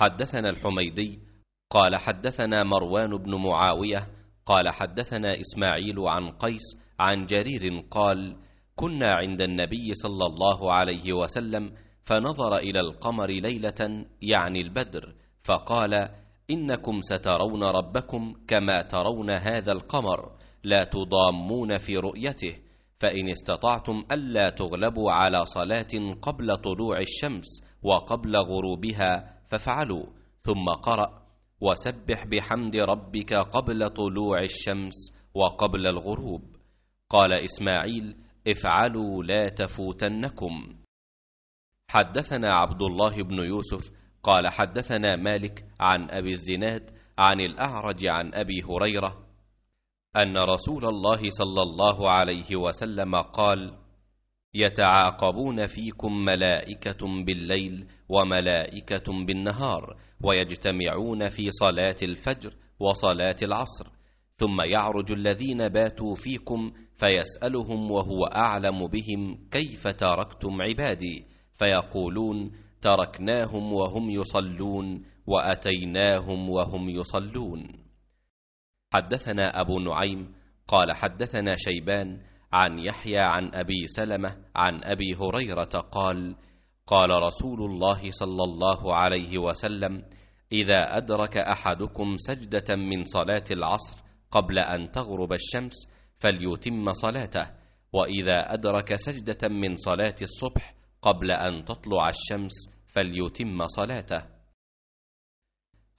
حدثنا الحميدي قال حدثنا مروان بن معاوية قال حدثنا إسماعيل عن قيس عن جرير قال كنا عند النبي صلى الله عليه وسلم فنظر إلى القمر ليلة يعني البدر فقال إنكم سترون ربكم كما ترون هذا القمر لا تضامون في رؤيته فإن استطعتم ألا تغلبوا على صلاة قبل طلوع الشمس وقبل غروبها فافعلوا ثم قرأ وسبح بحمد ربك قبل طلوع الشمس وقبل الغروب. قال إسماعيل افعلوا لا تفوتنكم. حدثنا عبد الله بن يوسف قال حدثنا مالك عن أبي الزناد عن الأعرج عن أبي هريرة أن رسول الله صلى الله عليه وسلم قال يتعاقبون فيكم ملائكة بالليل وملائكة بالنهار ويجتمعون في صلاة الفجر وصلاة العصر. ثم يعرج الذين باتوا فيكم فيسألهم وهو أعلم بهم كيف تركتم عبادي. فيقولون تركناهم وهم يصلون وأتيناهم وهم يصلون. حدثنا أبو نعيم قال حدثنا شيبان عن يحيى عن أبي سلمة عن أبي هريرة قال قال رسول الله صلى الله عليه وسلم إذا أدرك أحدكم سجدة من صلاة العصر قبل أن تغرب الشمس فليتم صلاته وإذا أدرك سجدة من صلاة الصبح قبل أن تطلع الشمس فليتم صلاته.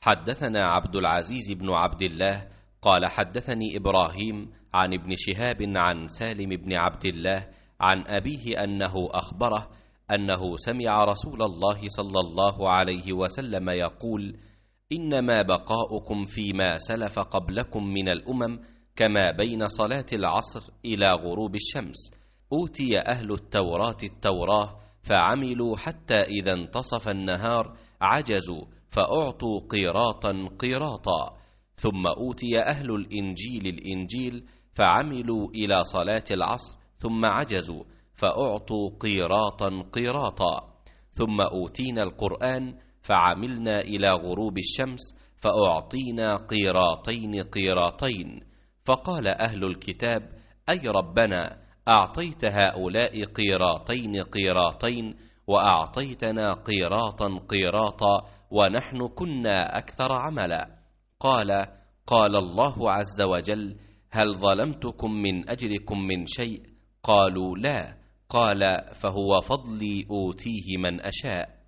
حدثنا عبد العزيز بن عبد الله قال حدثني إبراهيم عن ابن شهاب عن سالم بن عبد الله عن أبيه أنه أخبره أنه سمع رسول الله صلى الله عليه وسلم يقول إنما بقاؤكم فيما سلف قبلكم من الأمم كما بين صلاة العصر إلى غروب الشمس. أوتي أهل التوراة التوراة فعملوا حتى إذا انتصف النهار عجزوا فأعطوا قيراطا قيراطا ثم أوتي أهل الإنجيل الإنجيل فعملوا إلى صلاة العصر ثم عجزوا فأعطوا قيراطا قيراطا. ثم أوتينا القرآن فعملنا إلى غروب الشمس فأعطينا قيراطين قيراطين. فقال أهل الكتاب أي ربنا أعطيت هؤلاء قيراطين قيراطين وأعطيتنا قيراطا قيراطا ونحن كنا أكثر عملا. قال قال الله عز وجل هل ظلمتكم من اجركم من شيء؟ قالوا لا. قال فهو فضلي أوتيه من أشاء.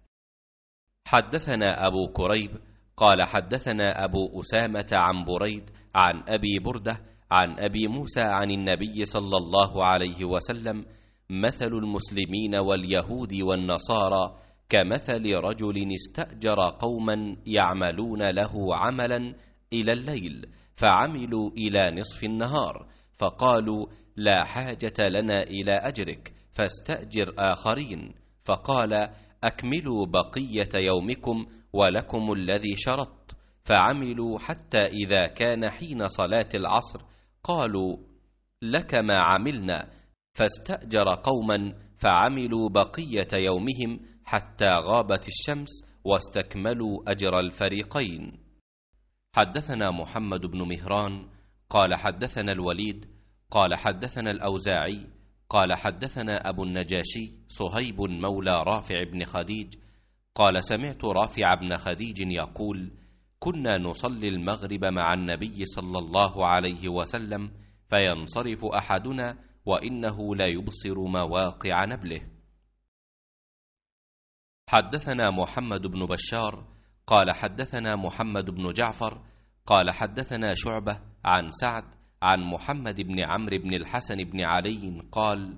حدثنا أبو كريب قال حدثنا أبو أسامة عن بريد عن أبي بردة عن أبي موسى عن النبي صلى الله عليه وسلم مثل المسلمين واليهود والنصارى كمثل رجل استأجر قوما يعملون له عملا إلى الليل فعملوا إلى نصف النهار فقالوا لا حاجة لنا إلى أجرك فاستأجر آخرين فقال أكملوا بقية يومكم ولكم الذي شرطت فعملوا حتى إذا كان حين صلاة العصر قالوا لك ما عملنا فاستأجر قوما فعملوا بقية يومهم حتى غابت الشمس واستكملوا أجر الفريقين. حدثنا محمد بن مهران قال حدثنا الوليد قال حدثنا الأوزاعي قال حدثنا أبو النجاشي صهيب مولى رافع بن خديج قال سمعت رافع بن خديج يقول كنا نصلي المغرب مع النبي صلى الله عليه وسلم فينصرف أحدنا وإنه لا يبصر مواقع نبله. حدثنا محمد بن بشار قال حدثنا محمد بن جعفر قال حدثنا شعبة عن سعد عن محمد بن عمرو بن الحسن بن علي قال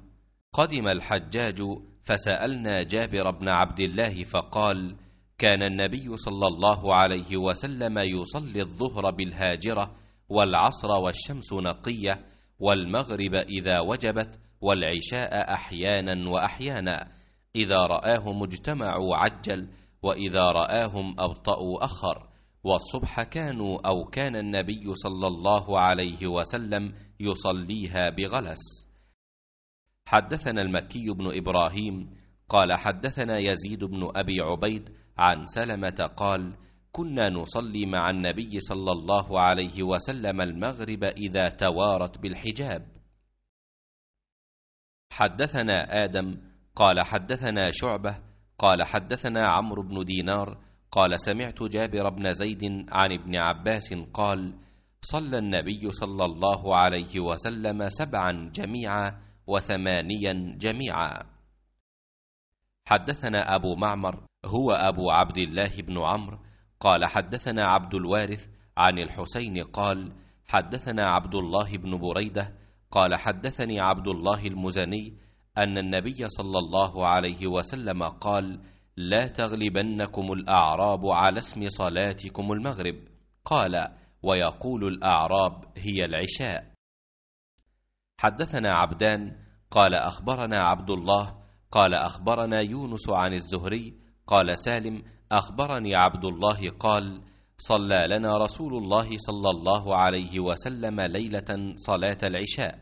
قدم الحجاج فسألنا جابر بن عبد الله فقال كان النبي صلى الله عليه وسلم يصلي الظهر بالهاجرة والعصر والشمس نقية والمغرب إذا وجبت والعشاء أحيانا وأحيانا. إذا رآهم اجتمعوا عجل وإذا رآهم أبطأوا أخر. والصبح كانوا أو كان النبي صلى الله عليه وسلم يصليها بغلس. حدثنا المكي بن إبراهيم قال حدثنا يزيد بن أبي عبيد عن سلمة قال كنا نصلي مع النبي صلى الله عليه وسلم المغرب إذا توارت بالحجاب. حدثنا آدم قال حدثنا شعبة قال حدثنا عمرو بن دينار قال سمعت جابر بن زيد عن ابن عباس قال صلى النبي صلى الله عليه وسلم سبعا جميعا وثمانيا جميعا. حدثنا أبو معمر هو أبو عبد الله بن عمرو قال حدثنا عبد الوارث عن الحسين قال حدثنا عبد الله بن بريدة قال حدثني عبد الله المزني أن النبي صلى الله عليه وسلم قال لا تغلبنكم الأعراب على اسم صلاتكم المغرب. قال ويقول الأعراب هي العشاء. حدثنا عبدان قال أخبرنا عبد الله قال أخبرنا يونس عن الزهري قال سالم أخبرني عبد الله قال صلى لنا رسول الله صلى الله عليه وسلم ليلة صلاة العشاء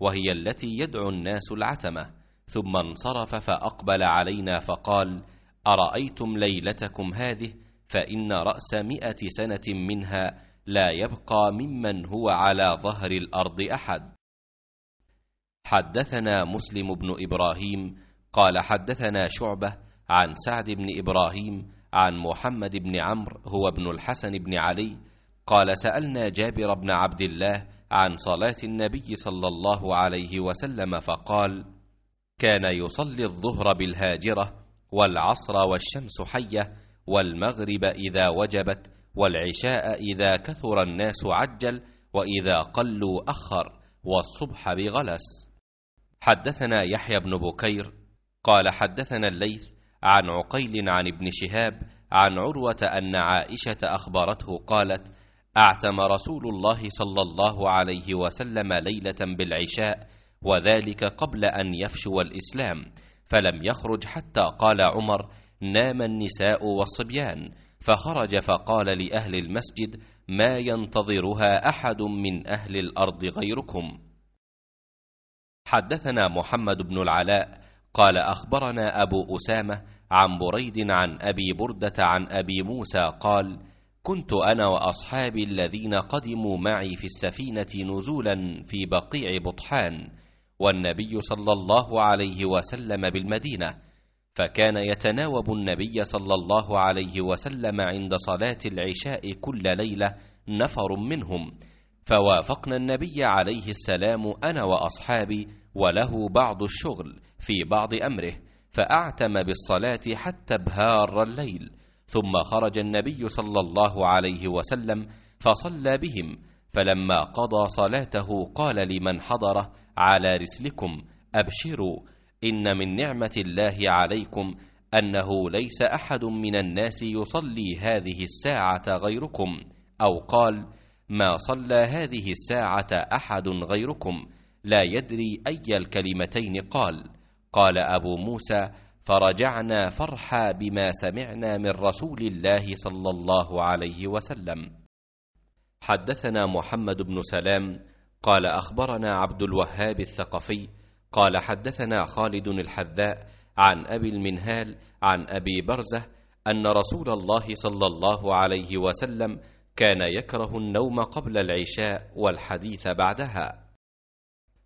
وهي التي يدعو الناس العتمة ثم انصرف فأقبل علينا فقال أرأيتم ليلتكم هذه؟ فإن رأس مئة سنة منها لا يبقى ممن هو على ظهر الأرض أحد. حدثنا مسلم بن إبراهيم قال حدثنا شعبة عن سعد بن إبراهيم عن محمد بن عمرو هو ابن الحسن بن علي قال سألنا جابر بن عبد الله عن صلاة النبي صلى الله عليه وسلم فقال كان يصلي الظهر بالهاجرة والعصر والشمس حية والمغرب إذا وجبت والعشاء إذا كثر الناس عجل وإذا قلوا أخر والصبح بغلس. حدثنا يحيى بن بكير قال حدثنا الليث عن عقيل عن ابن شهاب عن عروة أن عائشة أخبرته قالت أعتم رسول الله صلى الله عليه وسلم ليلة بالعشاء وذلك قبل أن يفشو الإسلام فلم يخرج حتى قال عمر نام النساء والصبيان فخرج فقال لأهل المسجد ما ينتظرها أحد من أهل الأرض غيركم. حدثنا محمد بن العلاء قال أخبرنا أبو أسامة عن بريد عن أبي بردة عن أبي موسى قال كنت أنا وأصحابي الذين قدموا معي في السفينة نزولا في بقيع بطحان والنبي صلى الله عليه وسلم بالمدينة فكان يتناوب النبي صلى الله عليه وسلم عند صلاة العشاء كل ليلة نفر منهم فوافقنا النبي عليه السلام أنا وأصحابي وله بعض الشغل في بعض أمره فأعتم بالصلاة حتى ابهار الليل ثم خرج النبي صلى الله عليه وسلم فصلى بهم فلما قضى صلاته قال لمن حضره على رسلكم أبشروا إن من نعمة الله عليكم أنه ليس أحد من الناس يصلي هذه الساعة غيركم أو قال ما صلى هذه الساعة أحد غيركم لا يدري أي الكلمتين قال. قال أبو موسى فرجعنا فرحا بما سمعنا من رسول الله صلى الله عليه وسلم. حدثنا محمد بن سلام قال أخبرنا عبد الوهاب الثقفي قال حدثنا خالد الحذاء عن أبي المنهال عن أبي برزة أن رسول الله صلى الله عليه وسلم كان يكره النوم قبل العشاء والحديث بعدها.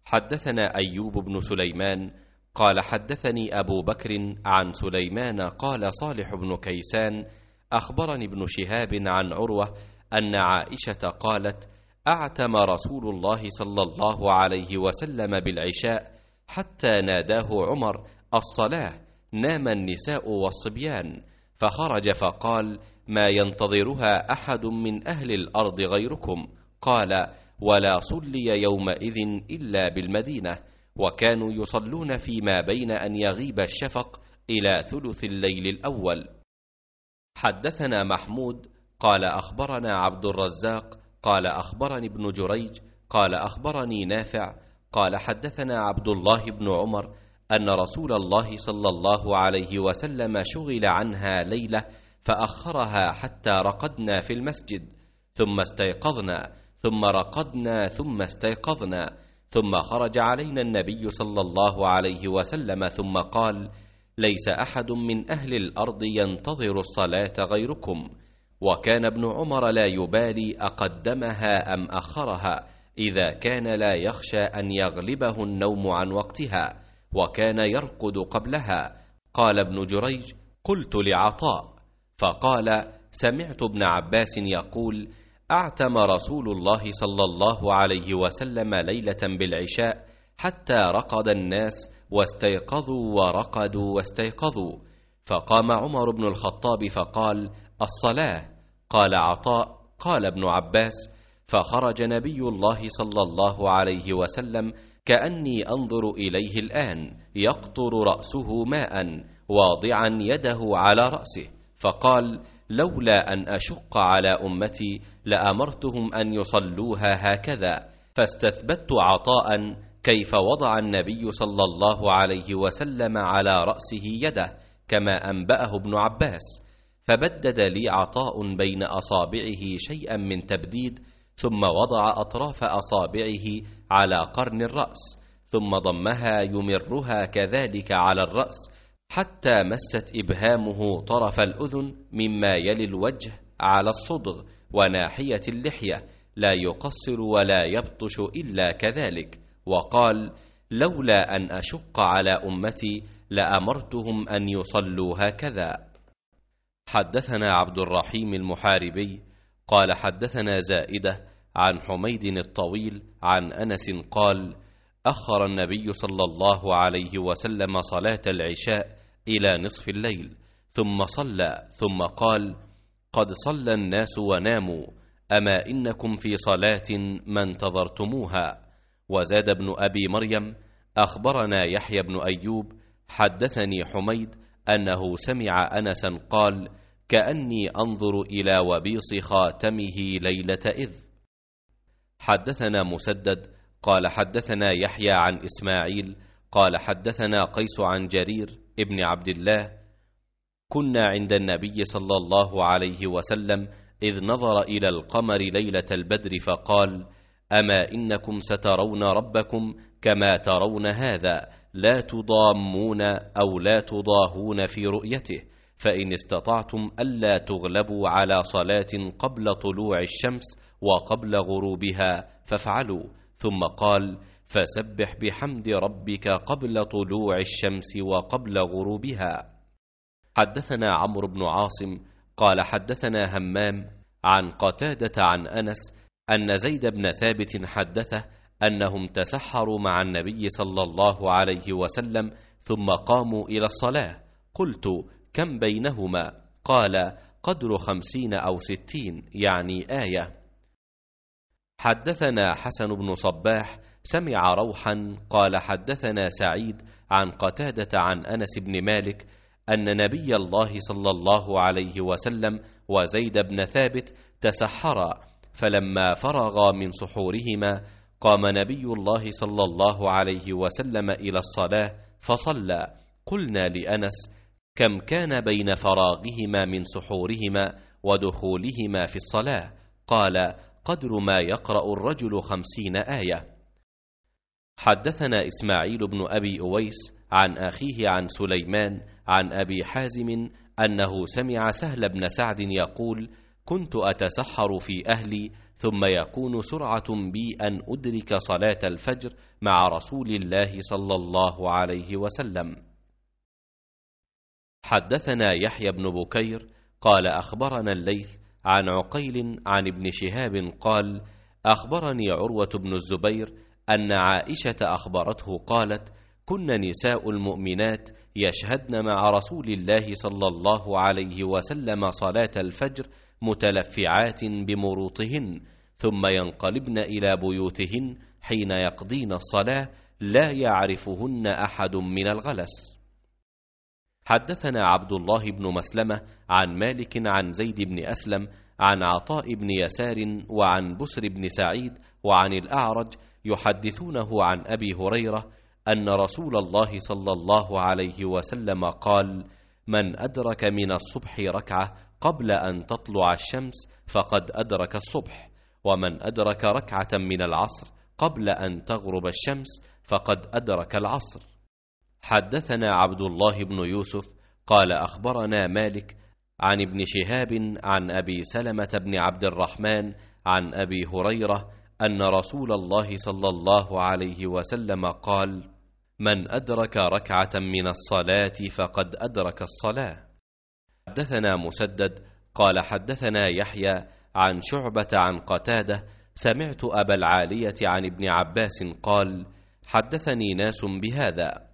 حدثنا أيوب بن سليمان قال حدثني أبو بكر عن سليمان قال صالح بن كيسان أخبرني ابن شهاب عن عروة أن عائشة قالت أعتم رسول الله صلى الله عليه وسلم بالعشاء حتى ناداه عمر الصلاة نام النساء والصبيان فخرج فقال ما ينتظرها أحد من أهل الأرض غيركم قال ولا صلي يومئذ إلا بالمدينة وكانوا يصلون فيما بين أن يغيب الشفق إلى ثلث الليل الأول. حدثنا محمود قال أخبرنا عبد الرزاق قال أخبرني ابن جريج قال أخبرني نافع قال حدثنا عبد الله بن عمر أن رسول الله صلى الله عليه وسلم شغل عنها ليلة فأخرها حتى رقدنا في المسجد ثم استيقظنا ثم رقدنا ثم استيقظنا. ثم خرج علينا النبي صلى الله عليه وسلم ثم قال ليس أحد من أهل الأرض ينتظر الصلاة غيركم وكان ابن عمر لا يبالي أقدمها أم أخرها إذا كان لا يخشى أن يغلبه النوم عن وقتها وكان يرقد قبلها. قال ابن جريج قلت لعطاء. فقال سمعت ابن عباس يقول أعتم رسول الله صلى الله عليه وسلم ليلة بالعشاء حتى رقد الناس واستيقظوا ورقدوا واستيقظوا. فقام عمر بن الخطاب فقال الصلاة؟ قال عطاء. قال ابن عباس فخرج نبي الله صلى الله عليه وسلم كأني أنظر إليه الآن يقطر رأسه ماء واضعا يده على رأسه. فقال لولا أن أشق على أمتي لأمرتهم أن يصلوها هكذا فاستثبت عطاء كيف وضع النبي صلى الله عليه وسلم على رأسه يده كما أنبأه ابن عباس. فبدد لي عطاء بين أصابعه شيئا من تبديد ثم وضع أطراف أصابعه على قرن الرأس ثم ضمها يمرها كذلك على الرأس حتى مست إبهامه طرف الأذن مما يلي الوجه على الصدغ وناحية اللحية لا يقصر ولا يبطش إلا كذلك. وقال لولا أن أشق على أمتي لأمرتهم أن يصلوا هكذا. حدثنا عبد الرحيم المحاربي قال حدثنا زائدة عن حميد الطويل عن أنس قال أخر النبي صلى الله عليه وسلم صلاة العشاء إلى نصف الليل ثم صلى ثم قال قد صلى الناس وناموا أما إنكم في صلاة ما انتظرتموها؟ وزاد ابن أبي مريم أخبرنا يحيى بن أيوب حدثني حميد أنه سمع أنسا قال كأني أنظر إلى وبيص خاتمه ليلة إذ حدثنا مسدد قال حدثنا يحيى عن إسماعيل قال حدثنا قيس عن جرير ابن عبد الله كنا عند النبي صلى الله عليه وسلم إذ نظر إلى القمر ليلة البدر فقال أما إنكم سترون ربكم كما ترون هذا لا تضامون أو لا تضاهون في رؤيته فإن استطعتم ألا تغلبوا على صلاة قبل طلوع الشمس وقبل غروبها فافعلوا. ثم قال فسبح بحمد ربك قبل طلوع الشمس وقبل غروبها. حدثنا عمرو بن عاصم قال حدثنا همام عن قتادة عن أنس أن زيد بن ثابت حدثه أنهم تسحروا مع النبي صلى الله عليه وسلم ثم قاموا إلى الصلاة. قلت كم بينهما؟ قال قدر خمسين أو ستين يعني آية. حدثنا حسن بن صباح سمع روحا قال حدثنا سعيد عن قتادة عن أنس بن مالك أن نبي الله صلى الله عليه وسلم وزيد بن ثابت تسحرا فلما فرغا من سحورهما قام نبي الله صلى الله عليه وسلم إلى الصلاة فصلى. قلنا لأنس كم كان بين فراغهما من سحورهما ودخولهما في الصلاة؟ قال قدر ما يقرأ الرجل خمسين آية. حدثنا إسماعيل بن أبي أويس عن أخيه عن سليمان عن أبي حازم أنه سمع سهل بن سعد يقول كنت أتسحر في أهلي ثم يكون سرعة بي أن أدرك صلاة الفجر مع رسول الله صلى الله عليه وسلم. حدثنا يحيى بن بكير قال أخبرنا الليث عن عقيل عن ابن شهاب قال أخبرني عروة بن الزبير أن عائشة أخبرته قالت كن نساء المؤمنات يشهدن مع رسول الله صلى الله عليه وسلم صلاة الفجر متلفعات بمروطهن ثم ينقلبن إلى بيوتهن حين يقضين الصلاة لا يعرفهن أحد من الغلس. حدثنا عبد الله بن مسلمة عن مالك عن زيد بن أسلم عن عطاء بن يسار وعن بسر بن سعيد وعن الأعرج يحدثونه عن أبي هريرة أن رسول الله صلى الله عليه وسلم قال من أدرك من الصبح ركعة قبل أن تطلع الشمس فقد أدرك الصبح ومن أدرك ركعة من العصر قبل أن تغرب الشمس فقد أدرك العصر. حدثنا عبد الله بن يوسف قال أخبرنا مالك عن ابن شهاب عن أبي سلمة بن عبد الرحمن عن أبي هريرة أن رسول الله صلى الله عليه وسلم قال من أدرك ركعة من الصلاة فقد أدرك الصلاة. حدثنا مسدد قال حدثنا يحيى عن شعبة عن قتادة سمعت أبا العالية عن ابن عباس قال حدثني ناس بهذا.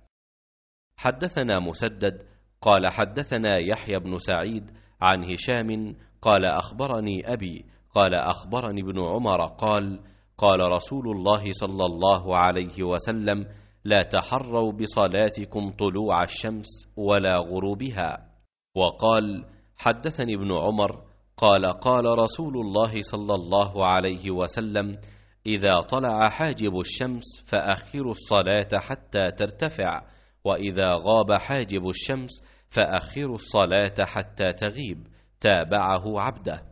حدثنا مسدد قال حدثنا يحيى بن سعيد عن هشام قال أخبرني أبي قال أخبرني ابن عمر قال قال رسول الله صلى الله عليه وسلم لا تحروا بصلاتكم طلوع الشمس ولا غروبها. وقال حدثني ابن عمر قال قال رسول الله صلى الله عليه وسلم إذا طلع حاجب الشمس فأخروا الصلاة حتى ترتفع وإذا غاب حاجب الشمس فأخروا الصلاة حتى تغيب. تابعه عبده.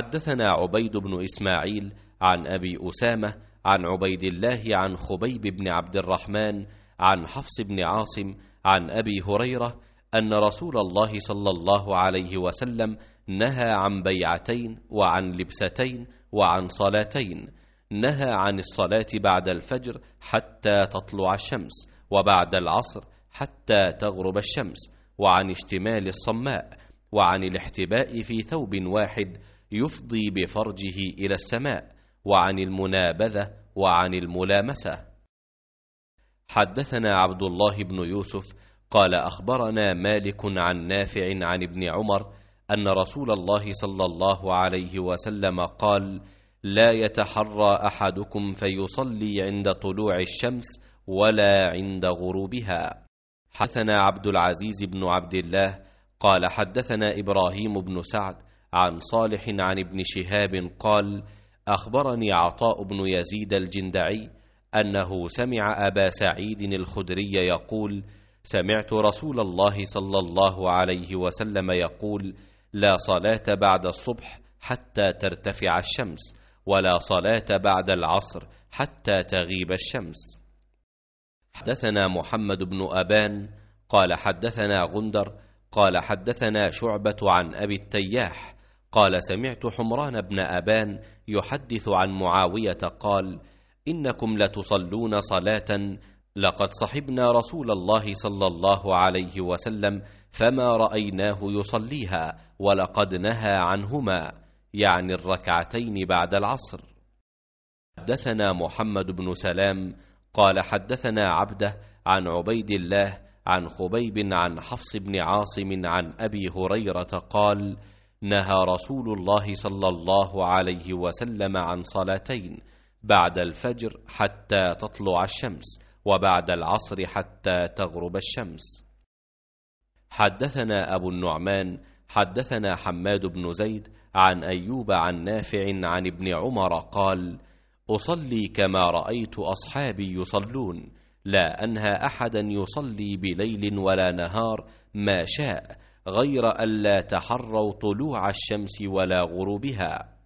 حدثنا عبيد بن إسماعيل عن أبي أسامة عن عبيد الله عن خبيب بن عبد الرحمن عن حفص بن عاصم عن أبي هريرة أن رسول الله صلى الله عليه وسلم نهى عن بيعتين وعن لبستين وعن صلاتين نهى عن الصلاة بعد الفجر حتى تطلع الشمس وبعد العصر حتى تغرب الشمس وعن اشتمال الصماء وعن الاحتباء في ثوب واحد يفضي بفرجه إلى السماء. وعن المنابذة وعن الملامسة. حدثنا عبد الله بن يوسف قال أخبرنا مالك عن نافع عن ابن عمر أن رسول الله صلى الله عليه وسلم قال لا يتحرى أحدكم فيصلي عند طلوع الشمس ولا عند غروبها حدثنا عبد العزيز بن عبد الله قال حدثنا إبراهيم بن سعد عن صالح عن ابن شهاب قال أخبرني عطاء بن يزيد الجندعي أنه سمع أبا سعيد الخدري يقول سمعت رسول الله صلى الله عليه وسلم يقول لا صلاة بعد الصبح حتى ترتفع الشمس ولا صلاة بعد العصر حتى تغيب الشمس. حدثنا محمد بن أبان قال حدثنا غندر قال حدثنا شعبة عن أبي التياح قال سمعت حمران بن أبان يحدث عن معاوية قال إنكم لتصلون صلاة لقد صحبنا رسول الله صلى الله عليه وسلم فما رأيناه يصليها ولقد نهى عنهما يعني الركعتين بعد العصر. حدثنا محمد بن سلام قال حدثنا عبده عن عبيد الله عن خبيب عن حفص بن عاصم عن أبي هريرة قال نهى رسول الله صلى الله عليه وسلم عن صلاتين بعد الفجر حتى تطلع الشمس وبعد العصر حتى تغرب الشمس. حدثنا أبو النعمان حدثنا حماد بن زيد عن أيوب عن نافع عن ابن عمر قال أصلي كما رأيت أصحابي يصلون لا أنهى أحدا يصلي بليل ولا نهار ما شاء غير ألا تحروا طلوع الشمس ولا غروبها.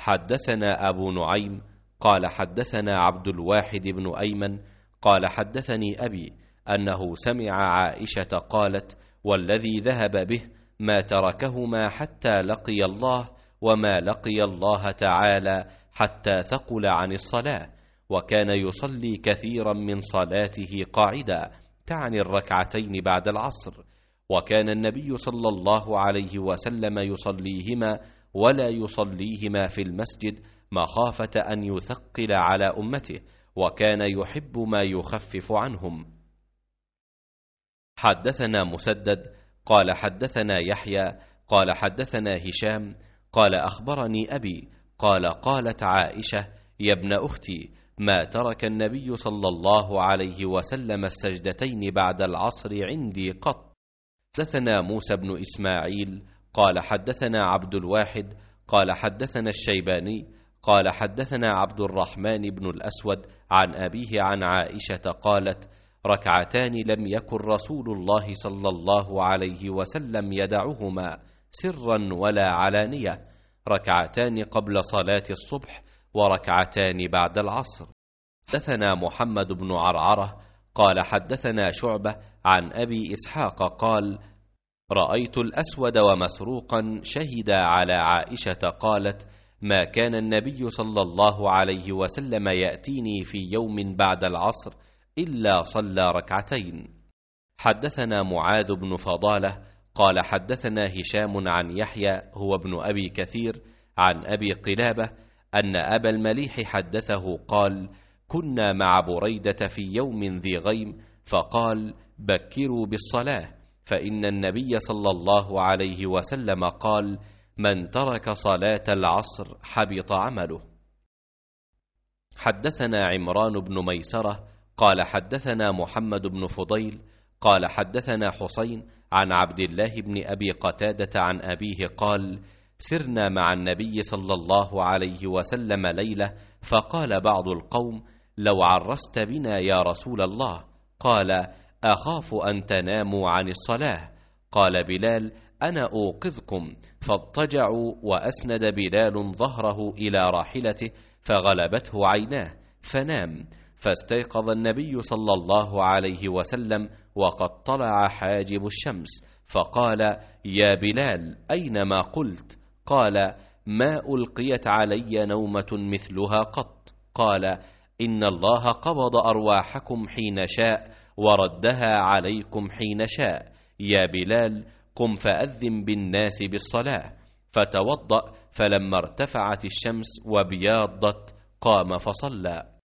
حدثنا أبو نعيم قال حدثنا عبد الواحد بن أيمن قال حدثني أبي أنه سمع عائشة قالت والذي ذهب به ما تركهما حتى لقي الله وما لقي الله تعالى حتى ثقل عن الصلاة وكان يصلي كثيرا من صلاته قاعدا. تعني الركعتين بعد العصر وكان النبي صلى الله عليه وسلم يصليهما ولا يصليهما في المسجد مخافة أن يثقل على أمته وكان يحب ما يخفف عنهم. حدثنا مسدد قال حدثنا يحيى قال حدثنا هشام قال أخبرني أبي قال قالت عائشة يا ابن أختي ما ترك النبي صلى الله عليه وسلم السجدتين بعد العصر عندي قط. حدثنا موسى بن إسماعيل قال حدثنا عبد الواحد قال حدثنا الشيباني قال حدثنا عبد الرحمن بن الأسود عن أبيه عن عائشة قالت ركعتان لم يكن رسول الله صلى الله عليه وسلم يدعهما سرا ولا علانية. ركعتان قبل صلاة الصبح وركعتان بعد العصر. حدثنا محمد بن عرعرة قال حدثنا شعبة عن أبي إسحاق قال رأيت الأسود ومسروقا شهدا على عائشة قالت ما كان النبي صلى الله عليه وسلم يأتيني في يوم بعد العصر إلا صلى ركعتين. حدثنا معاذ بن فضالة قال حدثنا هشام عن يحيى هو ابن أبي كثير عن أبي قلابة أن أبا المليح حدثه قال كنا مع بريدة في يوم ذي غيم فقال بكروا بالصلاة فإن النبي صلى الله عليه وسلم قال من ترك صلاة العصر حبط عمله حدثنا عمران بن ميسرة قال حدثنا محمد بن فضيل قال حدثنا حسين عن عبد الله بن أبي قتادة عن أبيه قال سرنا مع النبي صلى الله عليه وسلم ليلة فقال بعض القوم لو عرست بنا يا رسول الله. قال أخاف أن تناموا عن الصلاة. قال بلال أنا أوقظكم. فاضطجعوا وأسند بلال ظهره إلى راحلته فغلبته عيناه فنام. فاستيقظ النبي صلى الله عليه وسلم وقد طلع حاجب الشمس فقال يا بلال أين ما قلت؟ قال ما ألقيت علي نومة مثلها قط. قال إن الله قبض أرواحكم حين شاء وردها عليكم حين شاء. يا بلال قم فأذن بالناس بالصلاة. فتوضأ فلما ارتفعت الشمس وبياضت قام فصلى.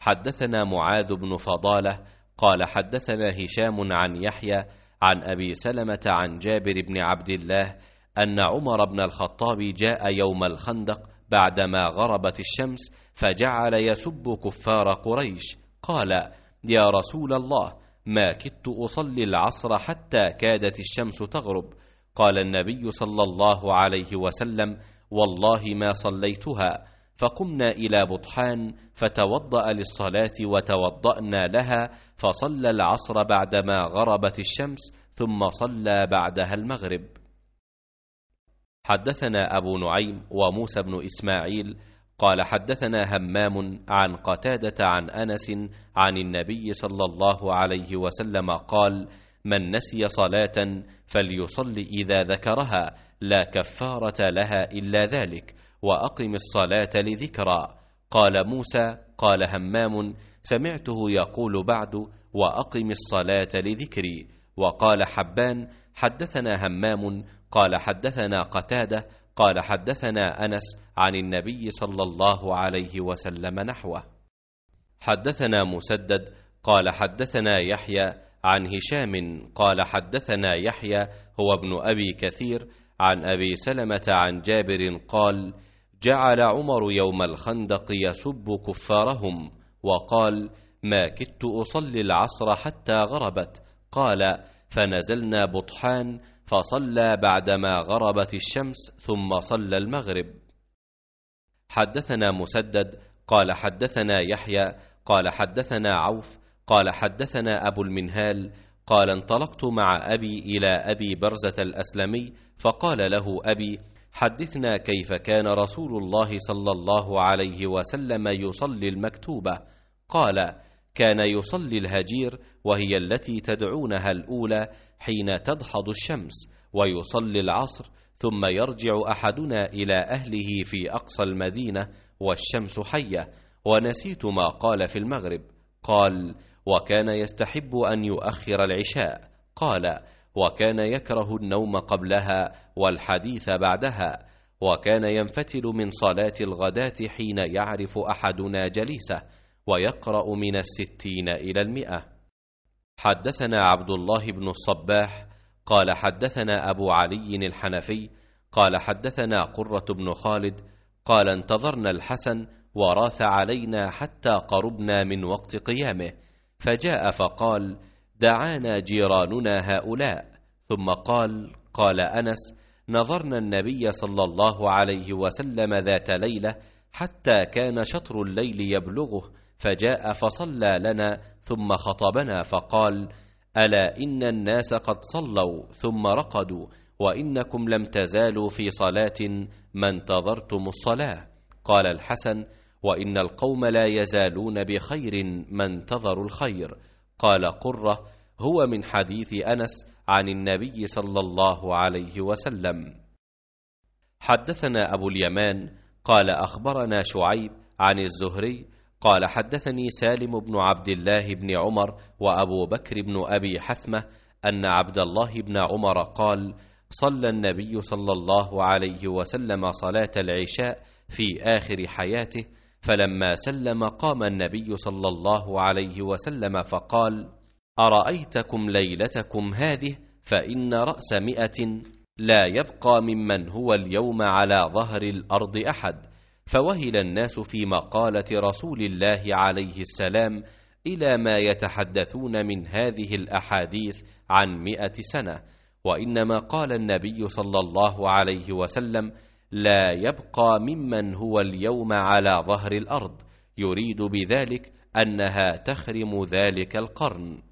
حدثنا معاذ بن فضالة قال حدثنا هشام عن يحيى عن أبي سلمة عن جابر بن عبد الله أن عمر بن الخطاب جاء يوم الخندق بعدما غربت الشمس فجعل يسب كفار قريش. قال يا رسول الله ما كدت أصلي العصر حتى كادت الشمس تغرب قال النبي صلى الله عليه وسلم والله ما صليتها فقمنا إلى بطحان فتوضأ للصلاة وتوضأنا لها فصلى العصر بعدما غربت الشمس ثم صلى بعدها المغرب. حدثنا أبو نعيم وموسى بن إسماعيل قال حدثنا همام عن قتادة عن أنس عن النبي صلى الله عليه وسلم قال من نسي صلاة فليصل إذا ذكرها لا كفارة لها إلا ذلك وأقم الصلاة لذكرى. قال موسى قال همام سمعته يقول بعد وأقم الصلاة لذكري. وقال حبان حدثنا همام قال حدثنا قتادة قال حدثنا أنس عن النبي صلى الله عليه وسلم نحوه. حدثنا مسدد قال حدثنا يحيى عن هشام قال حدثنا يحيى هو ابن أبي كثير عن أبي سلمة عن جابر قال جعل عمر يوم الخندق يسب كفارهم وقال ما كدت أصلي العصر حتى غربت. قال فنزلنا بطحان فصلى بعدما غربت الشمس ثم صلى المغرب. حدثنا مسدد قال حدثنا يحيى قال حدثنا عوف قال حدثنا أبو المنهال قال انطلقت مع أبي إلى أبي برزة الأسلمي فقال له أبي حدثنا كيف كان رسول الله صلى الله عليه وسلم يصلي المكتوبة؟ قال كان يصلي الهجير وهي التي تدعونها الأولى حين تدحض الشمس ويصلي العصر ثم يرجع أحدنا إلى أهله في أقصى المدينة والشمس حية. ونسيت ما قال في المغرب. قال وكان يستحب أن يؤخر العشاء قال وكان يكره النوم قبلها والحديث بعدها وكان ينفتل من صلاة الغداة حين يعرف أحدنا جليسه ويقرأ من الستين إلى المئة. حدثنا عبد الله بن الصباح قال حدثنا أبو علي الحنفي قال حدثنا قرة بن خالد قال انتظرنا الحسن وراث علينا حتى قربنا من وقت قيامه فجاء فقال دعانا جيراننا هؤلاء. ثم قال قال أنس نظرنا النبي صلى الله عليه وسلم ذات ليلة حتى كان شطر الليل يبلغه فجاء فصلى لنا ثم خطبنا فقال ألا إن الناس قد صلوا ثم رقدوا وإنكم لم تزالوا في صلاة ما انتظرتم الصلاة؟ قال الحسن وإن القوم لا يزالون بخير ما انتظروا الخير. قال قرة هو من حديث أنس عن النبي صلى الله عليه وسلم. حدثنا أبو اليمان قال أخبرنا شعيب عن الزهري قال حدثني سالم بن عبد الله بن عمر وأبو بكر بن أبي حثمة أن عبد الله بن عمر قال صلى النبي صلى الله عليه وسلم صلاة العشاء في آخر حياته فلما سلم قام النبي صلى الله عليه وسلم فقال أرأيتكم ليلتكم هذه؟ فإن رأس مئة لا يبقى ممن هو اليوم على ظهر الأرض أحد. فوهل الناس في مقالة رسول الله عليه السلام إلى ما يتحدثون من هذه الأحاديث عن مئة سنة وإنما قال النبي صلى الله عليه وسلم لا يبقى ممن هو اليوم على ظهر الأرض يريد بذلك أنها تخرم ذلك القرن.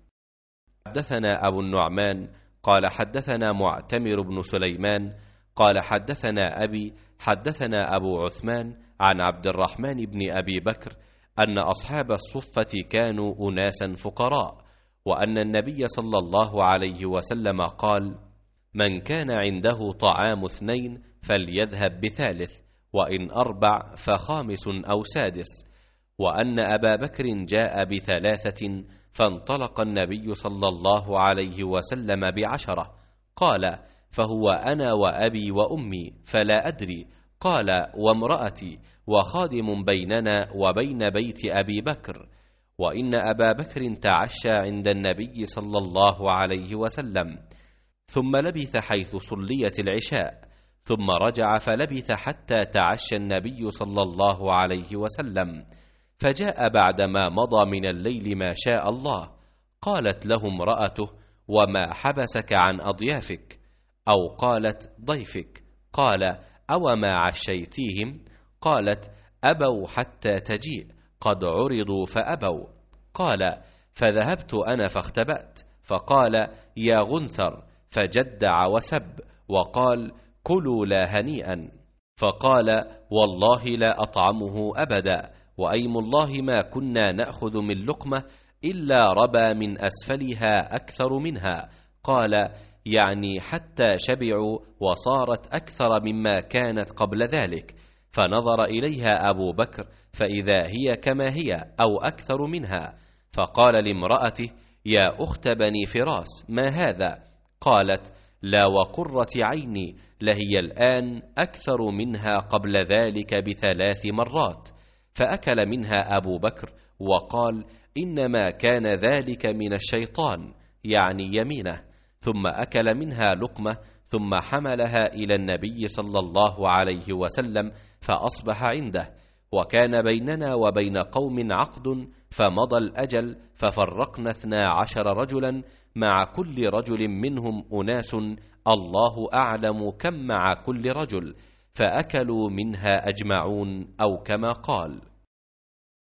حدثنا أبو النعمان قال حدثنا معتمر بن سليمان قال حدثنا أبي حدثنا أبو عثمان عن عبد الرحمن بن أبي بكر أن أصحاب الصفة كانوا أناسا فقراء وأن النبي صلى الله عليه وسلم قال من كان عنده طعام اثنين فليذهب بثالث وإن أربع فخامس أو سادس. وأن أبا بكر جاء بثلاثة فانطلق النبي صلى الله عليه وسلم بعشرة قال فهو أنا وأبي وأمي فلا أدري. قال وامرأتي وخادم بيننا وبين بيت أبي بكر. وإن أبا بكر تعشى عند النبي صلى الله عليه وسلم. ثم لبث حيث صليت العشاء. ثم رجع فلبث حتى تعشى النبي صلى الله عليه وسلم. فجاء بعدما مضى من الليل ما شاء الله. قالت له امرأته وما حبسك عن أضيافك؟ أو قالت ضيفك قال أو ما عشيتيهم؟ قالت أبوا حتى تجيء قد عرضوا فأبوا. قال فذهبت أنا فاختبأت. فقال يا غنثر. فجدع وسب وقال كلوا لا هنيئا. فقال والله لا أطعمه أبدا وأيم الله ما كنا نأخذ من لقمة إلا ربى من أسفلها أكثر منها. قال يعني حتى شبعوا وصارت أكثر مما كانت قبل ذلك. فنظر إليها أبو بكر فإذا هي كما هي أو أكثر منها. فقال لامرأته يا أخت بني فراس ما هذا؟ قالت لا وقرة عيني لهي الآن أكثر منها قبل ذلك بثلاث مرات. فأكل منها أبو بكر وقال إنما كان ذلك من الشيطان يعني يمينه. ثم أكل منها لقمة ثم حملها إلى النبي صلى الله عليه وسلم فأصبح عنده. وكان بيننا وبين قوم عقد فمضى الأجل ففرقنا اثنا عشر رجلا مع كل رجل منهم أناس الله أعلم كم مع كل رجل فأكلوا منها أجمعون أو كما قال.